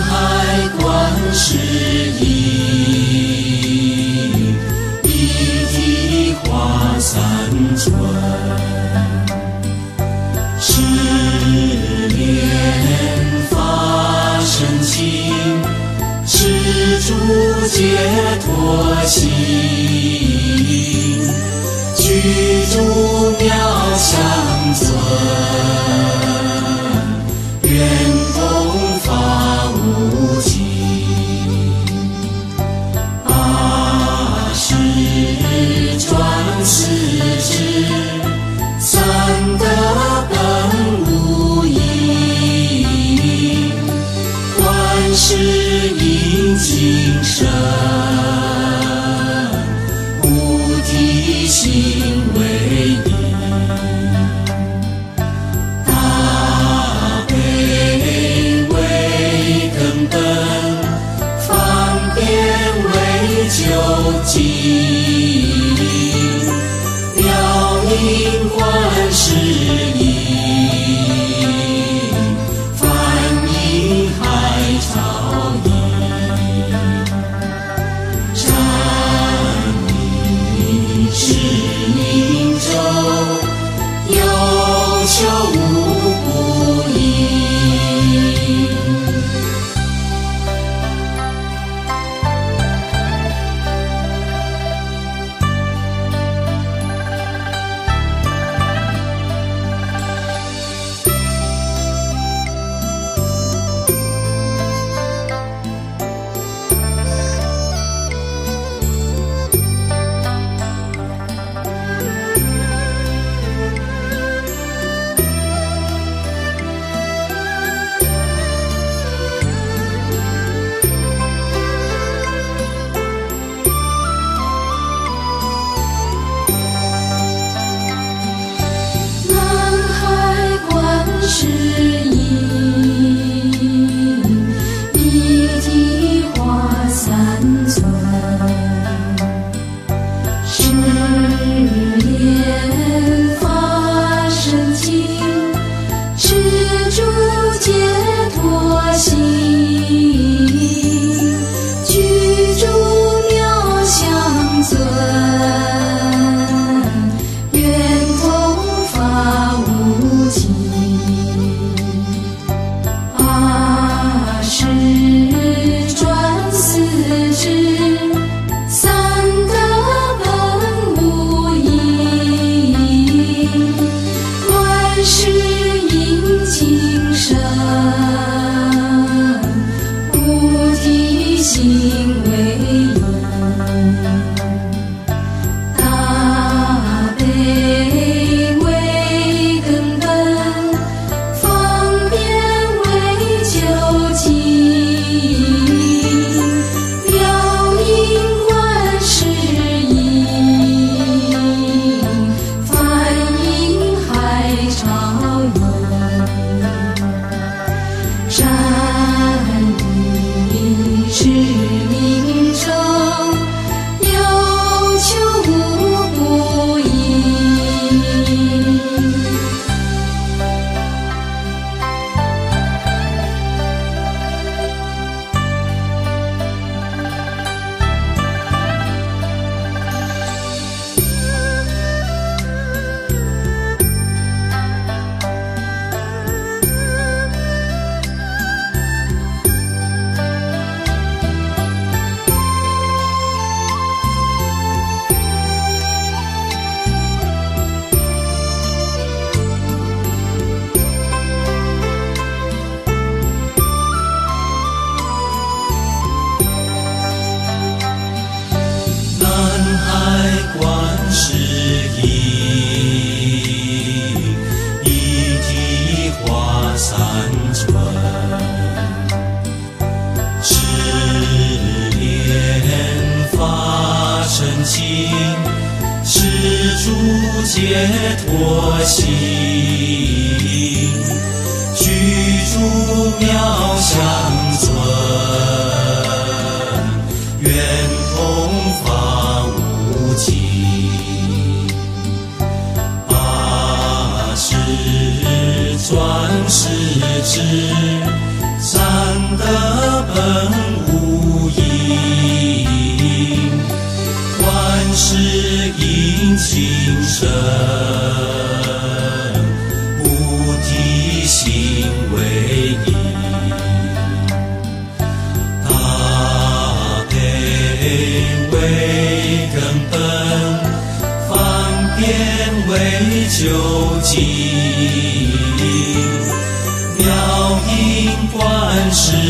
海观世音，一体化三尊，十念法身轻，十住解脱心，具足妙相尊。心声菩提心为体，他悲为根本，方便为究竟，妙音观世。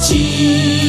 究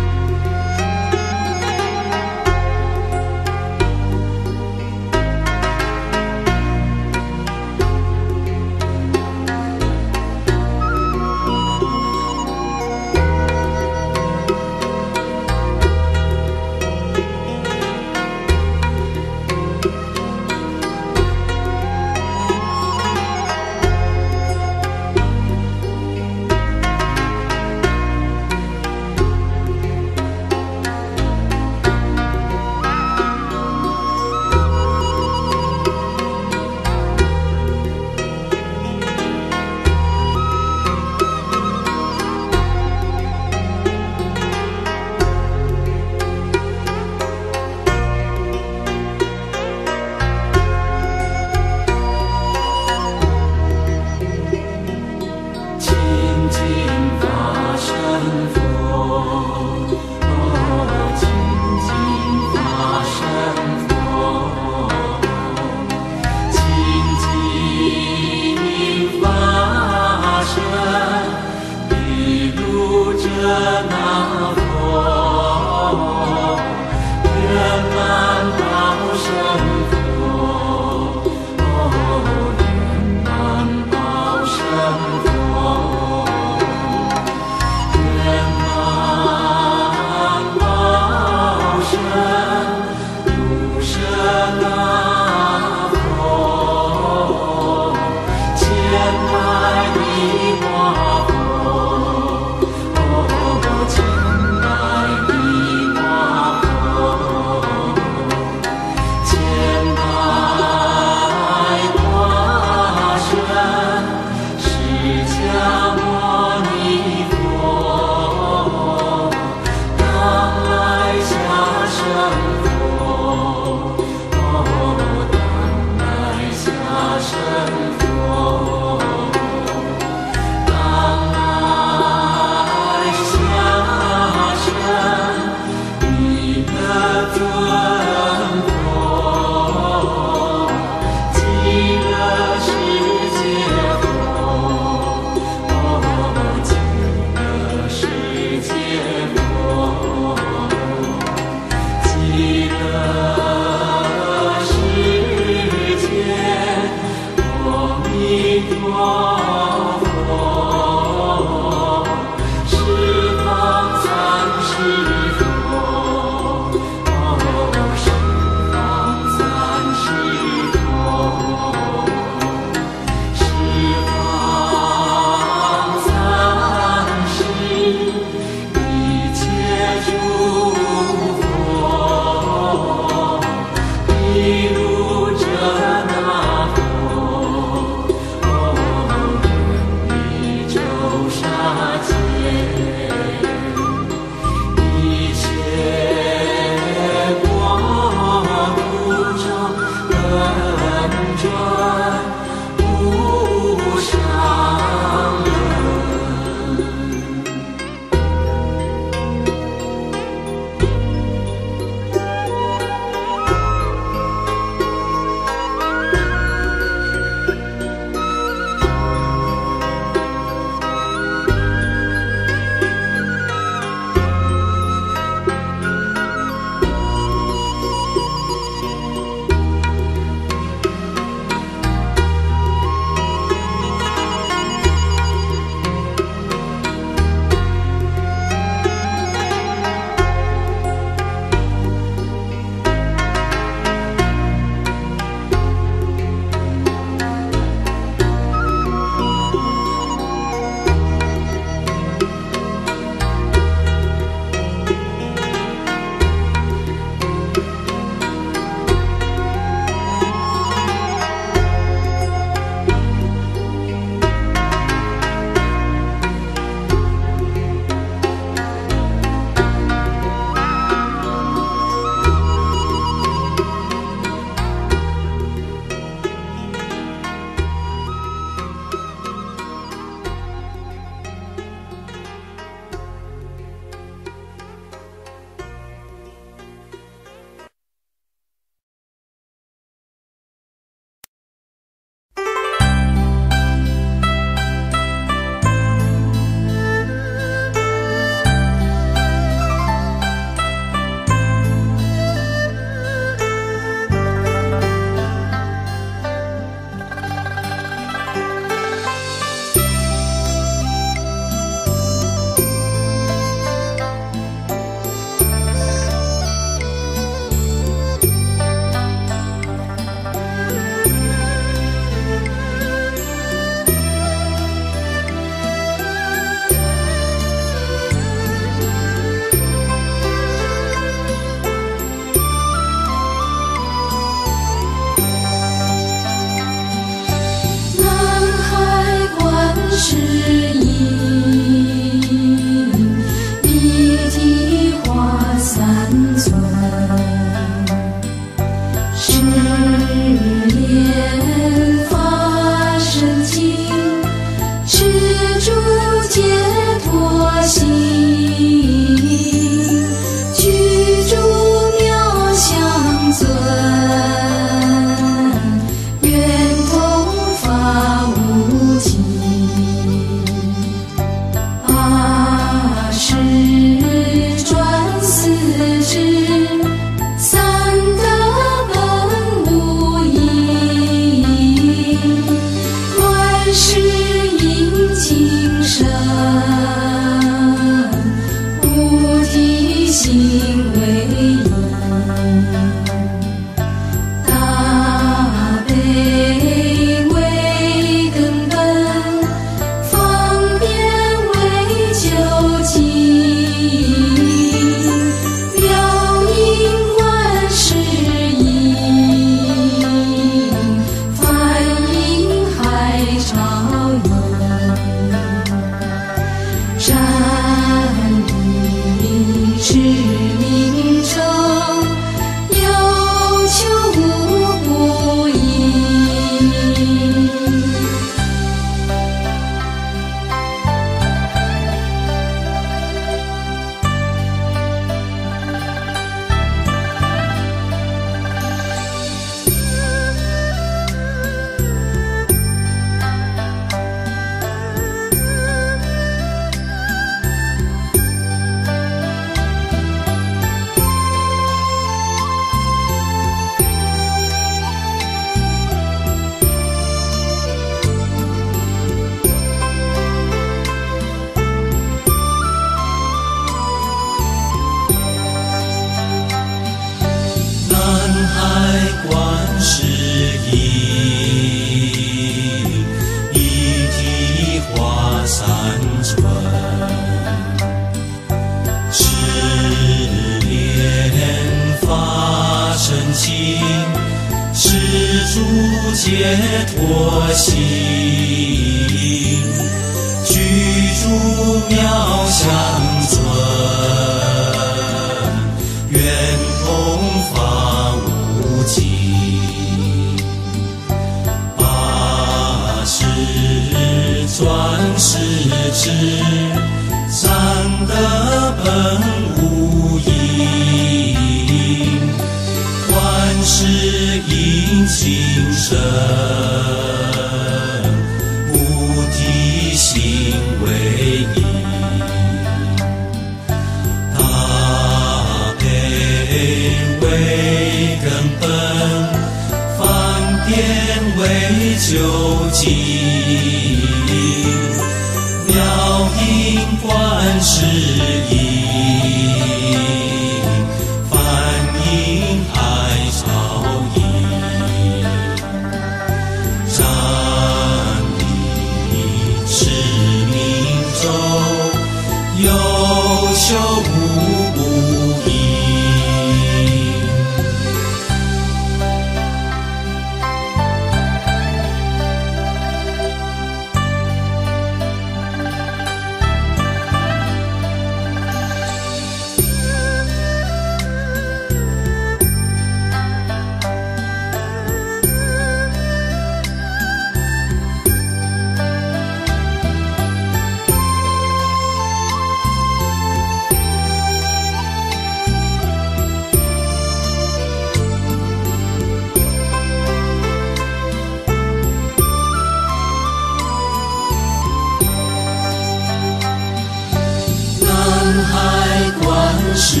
是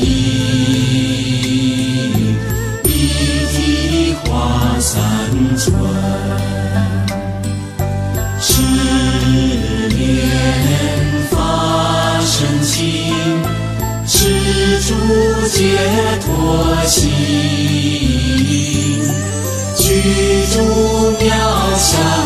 意，一滴化三春，是念法生情，是诸解脱心，具诸妙相。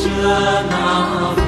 这那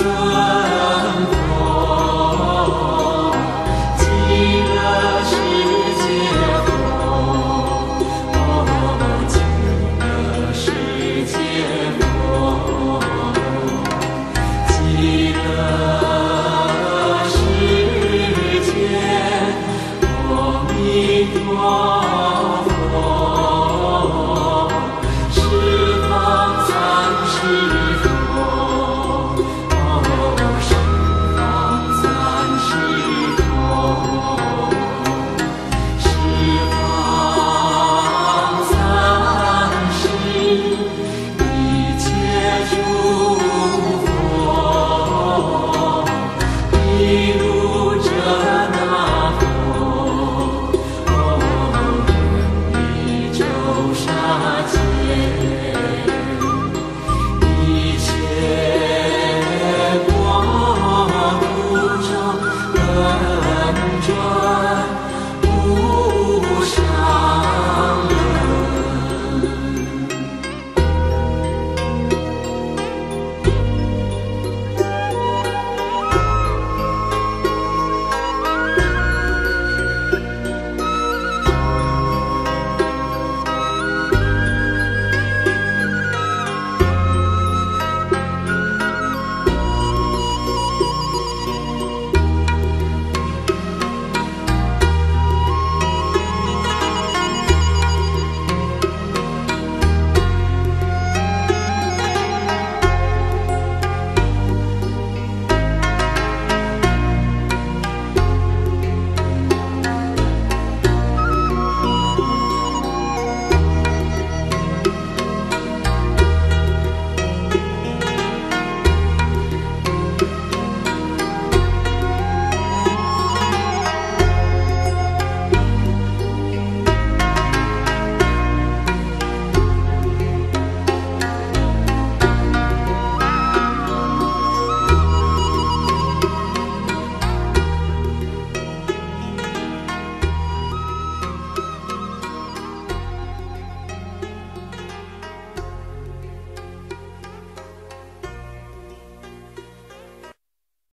一